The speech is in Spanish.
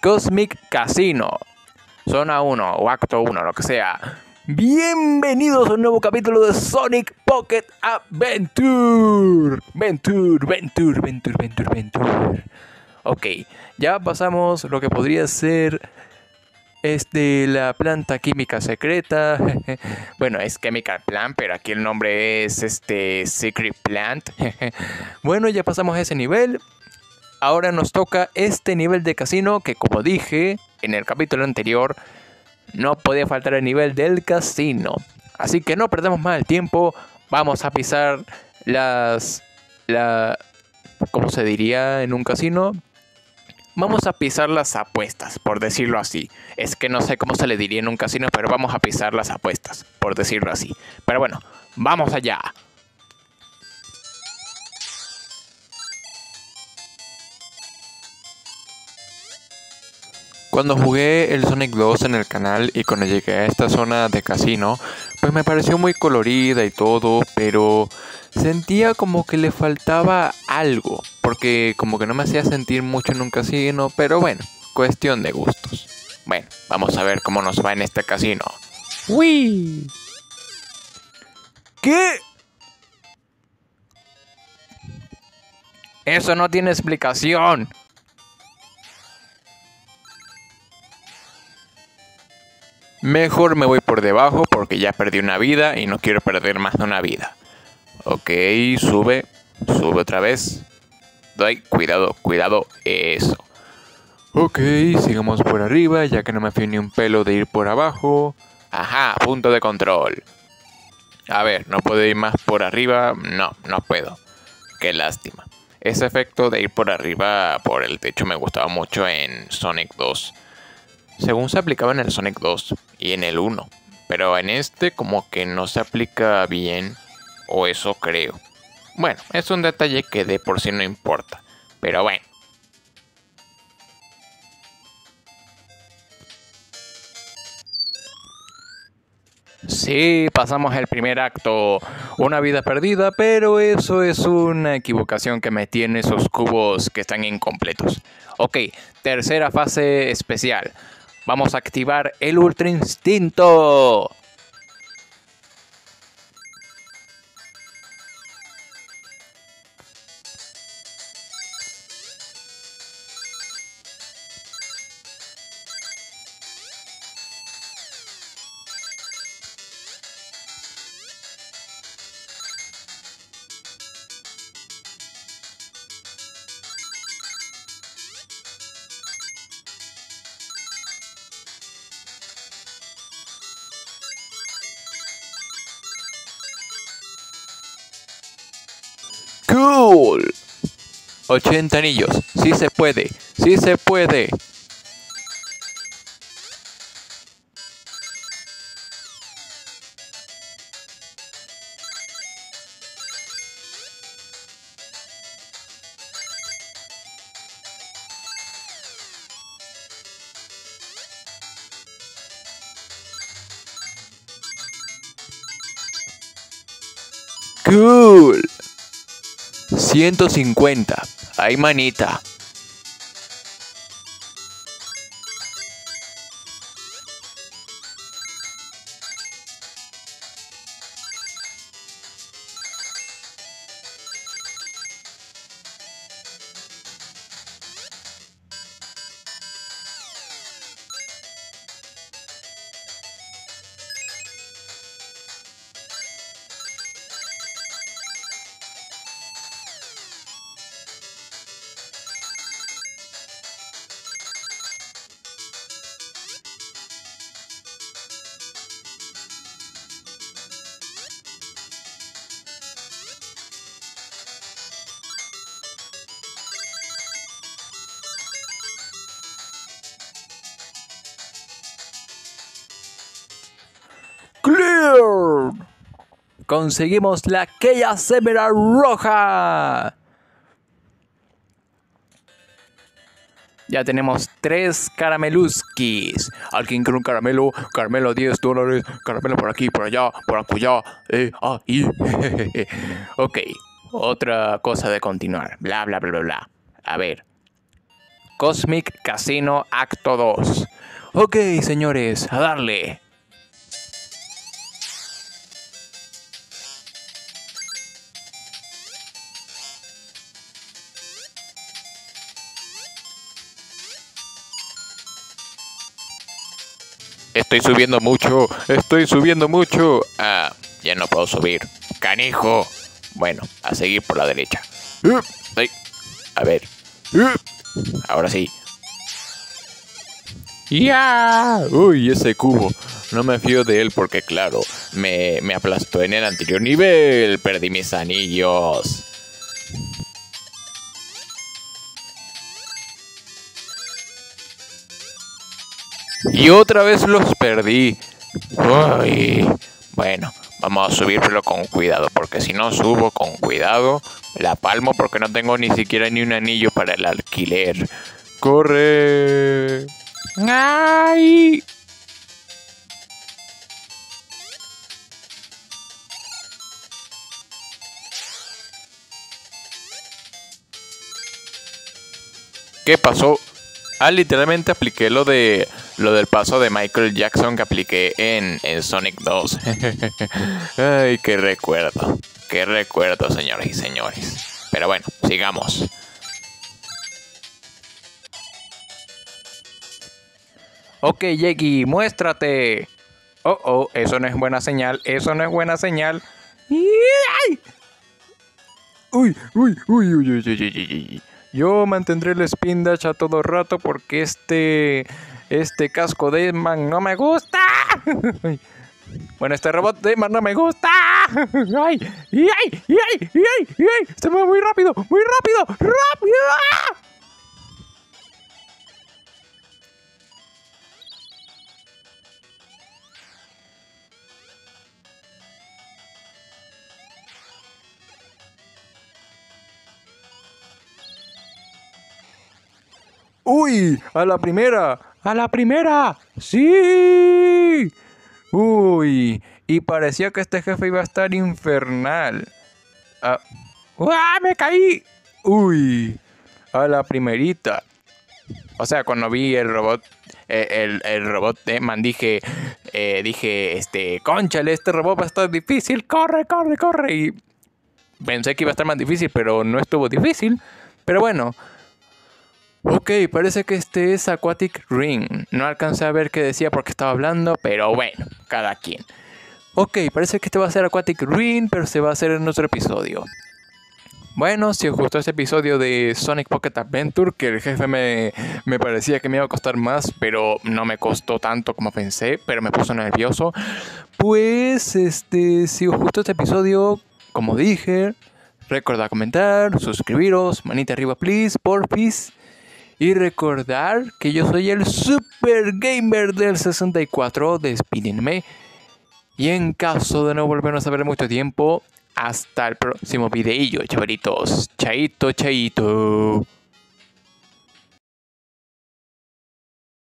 Cosmic Casino. Zona 1 o acto 1, lo que sea. Bienvenidos a un nuevo capítulo de Sonic Pocket Adventure. Venture, Venture, Venture, Venture, Venture. Ok, ya pasamos lo que podría ser este, la planta química secreta. bueno, es Chemical Plant, pero aquí el nombre es este Secret Plant. bueno, ya pasamos ese nivel. Ahora nos toca este nivel de casino que como dije en el capítulo anterior, no podía faltar el nivel del casino. Así que no perdemos más el tiempo, vamos a pisar las... La, ¿Cómo se diría en un casino? Vamos a pisar las apuestas, por decirlo así. Es que no sé cómo se le diría en un casino, pero vamos a pisar las apuestas, por decirlo así. Pero bueno, vamos allá. Cuando jugué el Sonic 2 en el canal y cuando llegué a esta zona de casino, pues me pareció muy colorida y todo, pero sentía como que le faltaba algo, porque como que no me hacía sentir mucho en un casino, pero bueno, cuestión de gustos. Bueno, vamos a ver cómo nos va en este casino. ¡Uy! ¿Qué? Eso no tiene explicación. Mejor me voy por debajo porque ya perdí una vida y no quiero perder más de una vida. Ok, sube, sube otra vez. Doy, cuidado, cuidado, eso. Ok, sigamos por arriba, ya que no me fío ni un pelo de ir por abajo. Ajá, punto de control. A ver, ¿no puedo ir más por arriba? No, no puedo. Qué lástima. Ese efecto de ir por arriba por el techo me gustaba mucho en Sonic 2 según se aplicaba en el Sonic 2 y en el 1, pero en este como que no se aplica bien, o eso creo. Bueno, es un detalle que de por sí no importa, pero bueno. Sí, pasamos el primer acto. Una vida perdida, pero eso es una equivocación que me tiene esos cubos que están incompletos. Ok, tercera fase especial. Vamos a activar el Ultra Instinto. 80 anillos. Sí se puede. Sí se puede. Cool. 150. Ay, manita. Conseguimos la aquella semera roja. Ya tenemos tres carameluskis. Alguien quiere un caramelo, caramelo 10 dólares, caramelo por aquí, por allá, por acullá, eh, ahí. ok, otra cosa de continuar. Bla, bla, bla, bla, bla. A ver. Cosmic Casino Acto 2. Ok, señores, a darle. Estoy subiendo mucho, estoy subiendo mucho. Ah, ya no puedo subir. Canijo. Bueno, a seguir por la derecha. A ver. Ahora sí. ¡Ya! Uy, ese cubo. No me fío de él porque, claro, me, me aplastó en el anterior nivel. Perdí mis anillos. Y otra vez los perdí. Bueno, vamos a subirlo con cuidado, porque si no subo con cuidado, la palmo porque no tengo ni siquiera ni un anillo para el alquiler. ¡Corre! ¡Ay! ¿Qué pasó? Ah, literalmente apliqué lo de lo del paso de Michael Jackson que apliqué en, en Sonic 2. Ay, qué recuerdo. Qué recuerdo, señores y señores. Pero bueno, sigamos. Ok, Jackie, muéstrate. Oh, oh, eso no es buena señal. Eso no es buena señal. Uy, uy, uy, uy, uy, uy, uy. Yo mantendré el spin dash a todo rato porque este este casco de Man no me gusta. Bueno, este robot de Man no me gusta. ¡Ay! ¡Ay! ¡Ay! ¡Ay! ¡Ay! Se mueve muy rápido, muy rápido, rápido. ¡Uy! ¡A la primera! ¡A la primera! ¡Sí! Uy, y parecía que este jefe iba a estar infernal. ¡Ah! ¡Me caí! Uy, a la primerita. O sea, cuando vi el robot, eh, el, robot de Man, dije, eh, dije, este, conchale, este robot va a estar difícil, corre, corre, corre. Y pensé que iba a estar más difícil, pero no estuvo difícil. Pero bueno, Ok, parece que este es Aquatic Ring. No alcancé a ver qué decía porque estaba hablando, pero bueno, cada quien. Ok, parece que este va a ser Aquatic Ring, pero se va a hacer en otro episodio. Bueno, si os gustó este episodio de Sonic Pocket Adventure, que el jefe me, parecía que me iba a costar más, pero no me costó tanto como pensé, pero me puso nervioso. Pues, este, si os gustó este episodio, como dije, recordad comentar, suscribiros, manita arriba, please, por please. Y recordar que yo soy el Super Gamer del 64. Despídenme. Y en caso de no volvernos a ver mucho tiempo, hasta el próximo videillo, chavalitos. Chaito, chaito.